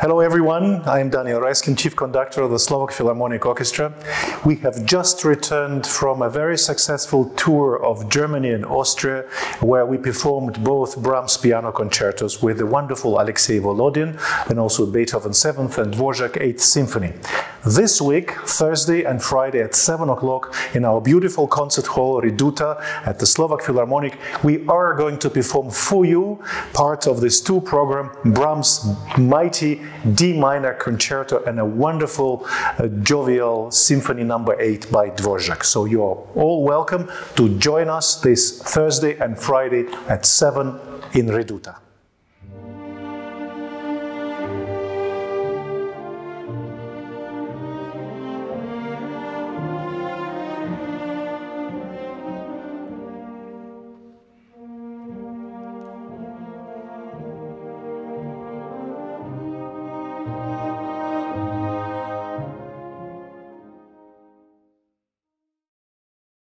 Hello everyone, I am Daniel Raiskin, Chief Conductor of the Slovak Philharmonic Orchestra. We have just returned from a very successful tour of Germany and Austria where we performed both Brahms piano concertos with the wonderful Alexei Volodin and also Beethoven 7th and Dvorak 8th Symphony. This week, Thursday and Friday at 7 o'clock in our beautiful concert hall Reduta at the Slovak Philharmonic, we are going to perform for you part of this two program, Brahms' mighty D minor concerto and a wonderful uh, jovial symphony number 8 by Dvorak. So you are all welcome to join us this Thursday and Friday at 7 in Reduta.